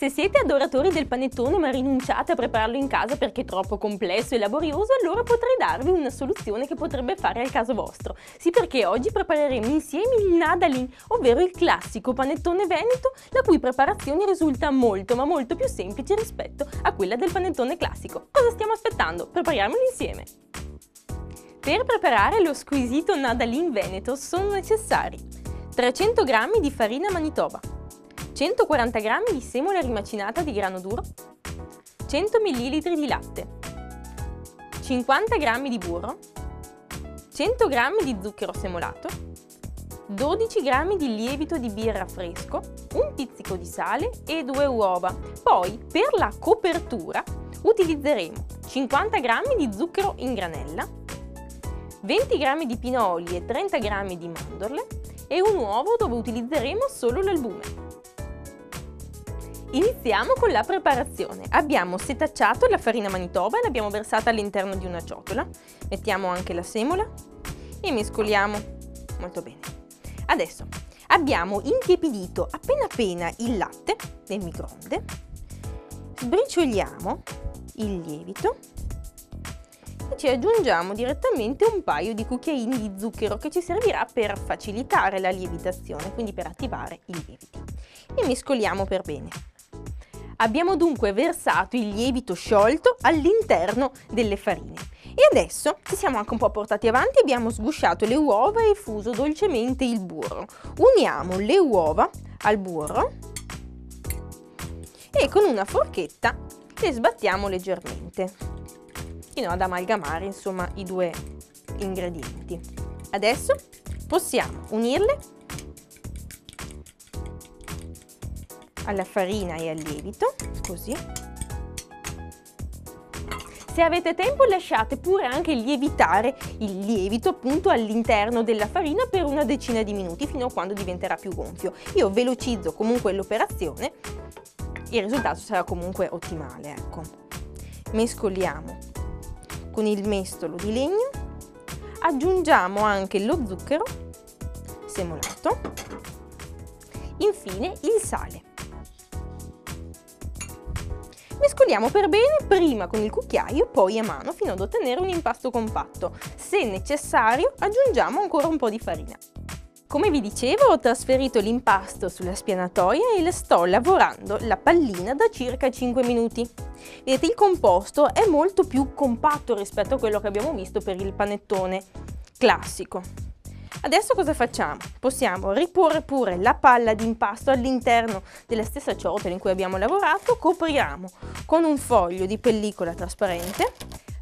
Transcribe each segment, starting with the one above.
Se siete adoratori del panettone ma rinunciate a prepararlo in casa perché è troppo complesso e laborioso, allora potrei darvi una soluzione che potrebbe fare al caso vostro. Sì, perché oggi prepareremo insieme il Nadalin, ovvero il classico panettone veneto, la cui preparazione risulta molto ma molto più semplice rispetto a quella del panettone classico. Cosa stiamo aspettando? Prepariamolo insieme! Per preparare lo squisito Nadalin veneto sono necessari 300 g di farina manitoba, 140 g di semola rimacinata di grano duro, 100 ml di latte, 50 g di burro, 100 g di zucchero semolato, 12 g di lievito di birra fresco, un pizzico di sale e due uova. Poi, per la copertura, utilizzeremo 50 g di zucchero in granella, 20 g di pinoli e 30 g di mandorle e un uovo dove utilizzeremo solo l'albume. Iniziamo con la preparazione. Abbiamo setacciato la farina manitoba e l'abbiamo versata all'interno di una ciotola. Mettiamo anche la semola e mescoliamo molto bene. Adesso abbiamo intiepidito appena appena il latte nel microonde, sbricioliamo il lievito e ci aggiungiamo direttamente un paio di cucchiaini di zucchero che ci servirà per facilitare la lievitazione, quindi per attivare i lieviti. E mescoliamo per bene. Abbiamo dunque versato il lievito sciolto all'interno delle farine. E adesso ci siamo anche un po' portati avanti, abbiamo sgusciato le uova e fuso dolcemente il burro. Uniamo le uova al burro e con una forchetta le sbattiamo leggermente, fino ad amalgamare insomma i due ingredienti. Adesso possiamo unirle alla farina e al lievito, così. Se avete tempo lasciate pure anche lievitare il lievito appunto all'interno della farina per una decina di minuti fino a quando diventerà più gonfio. Io velocizzo comunque l'operazione, il risultato sarà comunque ottimale, ecco. Mescoliamo con il mestolo di legno, aggiungiamo anche lo zucchero semolato, infine il sale. Mescoliamo per bene prima con il cucchiaio, poi a mano fino ad ottenere un impasto compatto. Se necessario aggiungiamo ancora un po' di farina. Come vi dicevo ho trasferito l'impasto sulla spianatoia e le sto lavorando la pallina da circa 5 minuti. Vedete il composto è molto più compatto rispetto a quello che abbiamo visto per il panettone classico. Adesso cosa facciamo? Possiamo riporre pure la palla di impasto all'interno della stessa ciotola in cui abbiamo lavorato, copriamo con un foglio di pellicola trasparente.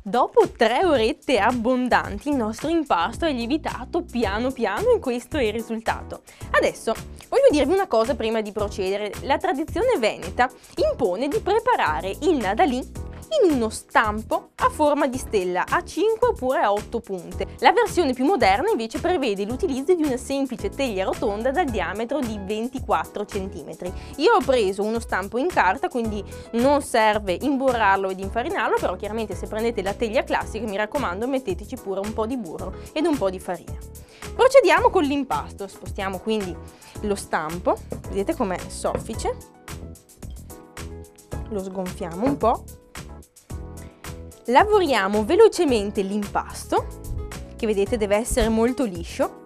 Dopo tre orette abbondanti il nostro impasto è lievitato piano piano e questo è il risultato. Adesso voglio dirvi una cosa prima di procedere. La tradizione veneta impone di preparare il nadalì in uno stampo a forma di stella a 5 oppure a 8 punte. La versione più moderna invece prevede l'utilizzo di una semplice teglia rotonda dal diametro di 24 cm. Io ho preso uno stampo in carta, quindi non serve imburrarlo ed infarinarlo, però chiaramente se prendete la teglia classica mi raccomando metteteci pure un po' di burro ed un po' di farina. Procediamo con l'impasto, spostiamo quindi lo stampo, vedete com'è soffice, lo sgonfiamo un po' lavoriamo velocemente l'impasto, che vedete deve essere molto liscio.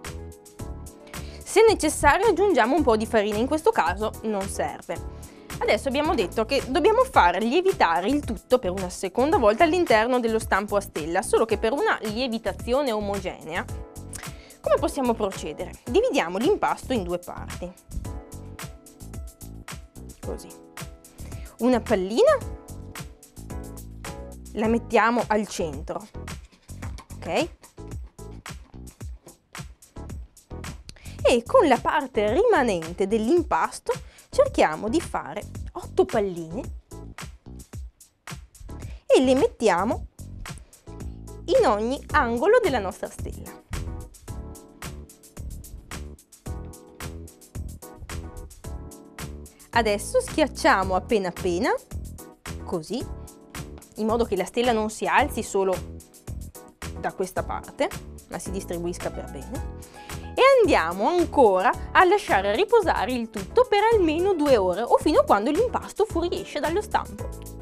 Se necessario aggiungiamo un po' di farina, in questo caso non serve. Adesso abbiamo detto che dobbiamo far lievitare il tutto per una seconda volta all'interno dello stampo a stella, solo che per una lievitazione omogenea, come possiamo procedere? Dividiamo l'impasto in due parti. Così. Una pallina la mettiamo al centro, ok? E con la parte rimanente dell'impasto cerchiamo di fare 8 palline e le mettiamo in ogni angolo della nostra stella. Adesso schiacciamo appena appena, così, in modo che la stella non si alzi solo da questa parte, ma si distribuisca per bene. E andiamo ancora a lasciare riposare il tutto per almeno due ore o fino a quando l'impasto fuoriesce dallo stampo.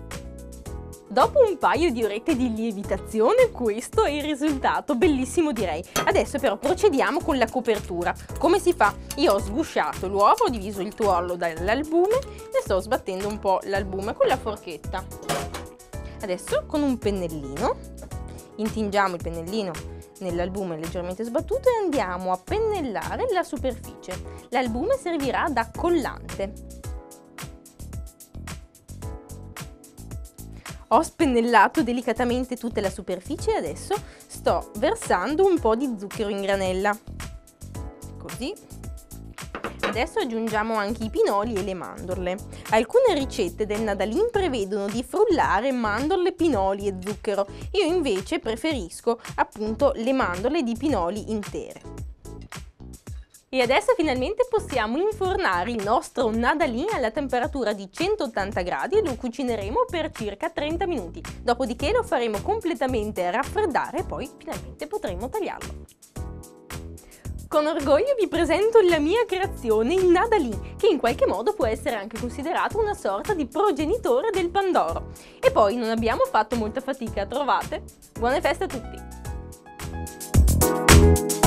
Dopo un paio di orette di lievitazione, questo è il risultato, bellissimo direi. Adesso però procediamo con la copertura. Come si fa? Io ho sgusciato l'uovo, ho diviso il tuorlo dall'albume e sto sbattendo un po' l'albume con la forchetta. Adesso con un pennellino, intingiamo il pennellino nell'albume leggermente sbattuto e andiamo a pennellare la superficie. L'albume servirà da collante. Ho spennellato delicatamente tutta la superficie e adesso sto versando un po' di zucchero in granella. Così. Adesso aggiungiamo anche i pinoli e le mandorle. Alcune ricette del Nadalin prevedono di frullare mandorle, pinoli e zucchero. Io invece preferisco appunto le mandorle di pinoli intere. E adesso finalmente possiamo infornare il nostro nadalin alla temperatura di 180 gradi e lo cucineremo per circa 30 minuti. Dopodiché lo faremo completamente raffreddare e poi finalmente potremo tagliarlo. Con orgoglio vi presento la mia creazione, il Nadalin, che in qualche modo può essere anche considerato una sorta di progenitore del Pandoro. E poi non abbiamo fatto molta fatica, trovate? Buone feste a tutti!